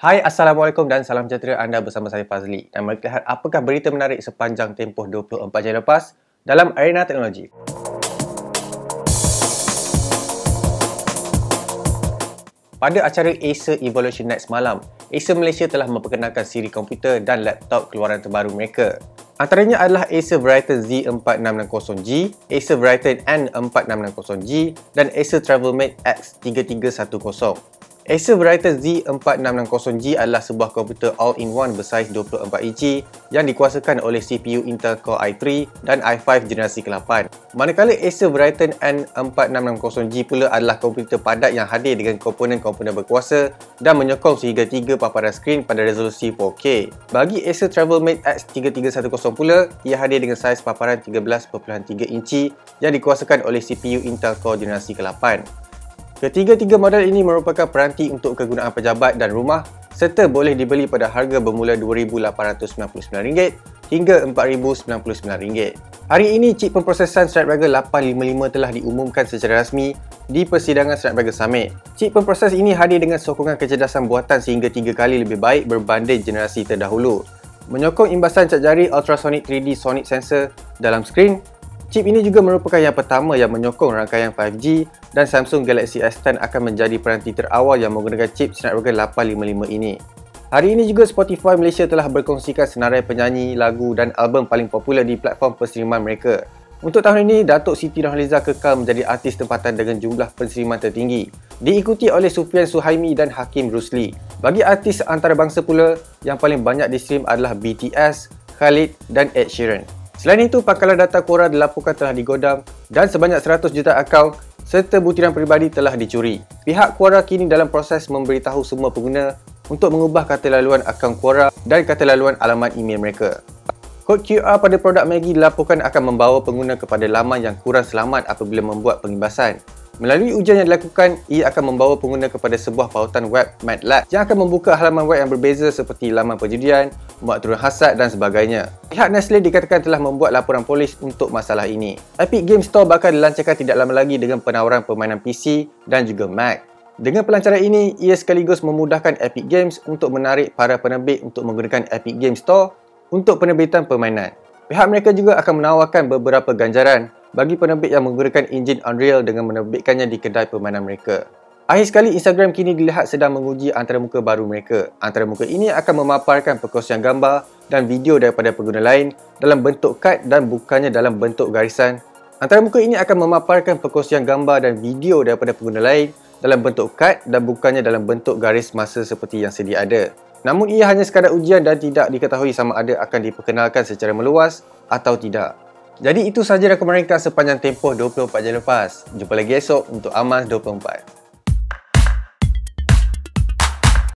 Hai, Assalamualaikum dan salam sejahtera anda bersama saya Fazli. Dan mari lihat apakah berita menarik sepanjang tempoh 24 jam lepas dalam arena teknologi. Pada acara Acer Evolution Night semalam, Acer Malaysia telah memperkenalkan siri komputer dan laptop keluaran terbaru mereka. Antaranya adalah Acer Variety Z4660G, Acer Variety N4660G dan Acer TravelMate X3310. Acer Variety Z4660G adalah sebuah komputer all-in-one bersaiz 24 inci yang dikuasakan oleh CPU Intel Core i3 dan i5 generasi ke-8. Manakala Acer Variety N4660G pula adalah komputer padat yang hadir dengan komponen-komponen berkuasa dan menyokong sehingga 3 paparan skrin pada resolusi 4K. Bagi Acer TravelMate X3310 pula, ia hadir dengan saiz paparan 13.3 inci yang dikuasakan oleh CPU Intel Core generasi ke-8. Ketiga-tiga model ini merupakan peranti untuk kegunaan pejabat dan rumah serta boleh dibeli pada harga bermula RM2,899 hingga RM4,099. Hari ini, chip pemprosesan Snapdragon 855 telah diumumkan secara rasmi di persidangan Snapdragon Summit. Chip pemproses ini hadir dengan sokongan kecerdasan buatan sehingga tiga kali lebih baik berbanding generasi terdahulu. Menyokong imbasan cat jari ultrasonic 3D sonic sensor dalam skrin Chip ini juga merupakan yang pertama yang menyokong rangkaian 5G dan Samsung Galaxy S10 akan menjadi peranti terawal yang menggunakan chip Snapdragon 855 ini. Hari ini juga Spotify Malaysia telah berkongsikan senarai penyanyi, lagu dan album paling popular di platform perseriman mereka. Untuk tahun ini, Datuk Siti Nurhaliza kekal menjadi artis tempatan dengan jumlah perseriman tertinggi. Diikuti oleh Sufian Suhaimi dan Hakim Rusli. Bagi artis antarabangsa pula, yang paling banyak di stream adalah BTS, Khalid dan Ed Sheeran. Selain itu, pangkalan data Quora dilaporkan telah digodam dan sebanyak 100 juta akaun serta butiran peribadi telah dicuri. Pihak Quora kini dalam proses memberitahu semua pengguna untuk mengubah kata laluan akaun Quora dan kata laluan alamat email mereka. Kod QR pada produk Maggi dilaporkan akan membawa pengguna kepada laman yang kurang selamat apabila membuat pengimbasan. Melalui ujian yang dilakukan, ia akan membawa pengguna kepada sebuah pautan web MATLAB yang akan membuka halaman web yang berbeza seperti laman perjudian, muat turun hasad dan sebagainya. Pihak Nestle dikatakan telah membuat laporan polis untuk masalah ini. Epic Games Store bakal dilancarkan tidak lama lagi dengan penawaran permainan PC dan juga Mac. Dengan pelancaran ini, ia sekaligus memudahkan Epic Games untuk menarik para penerbit untuk menggunakan Epic Games Store untuk penerbitan permainan. Pihak mereka juga akan menawarkan beberapa ganjaran bagi penerbit yang menggunakan enjin Unreal dengan menerbitkannya di kedai permainan mereka. Akhir sekali, Instagram kini dilihat sedang menguji antara muka baru mereka. Antara muka ini akan memaparkan perkongsian gambar dan video daripada pengguna lain dalam bentuk kad dan bukannya dalam bentuk garisan. Antara muka ini akan memaparkan perkongsian gambar dan video daripada pengguna lain dalam bentuk kad dan bukannya dalam bentuk garis masa seperti yang sedia ada. Namun ia hanya sekadar ujian dan tidak diketahui sama ada akan diperkenalkan secara meluas atau tidak. Jadi itu sahaja rakaman ringkas sepanjang tempoh 24 jam lepas. Jumpa lagi esok untuk Amas 24.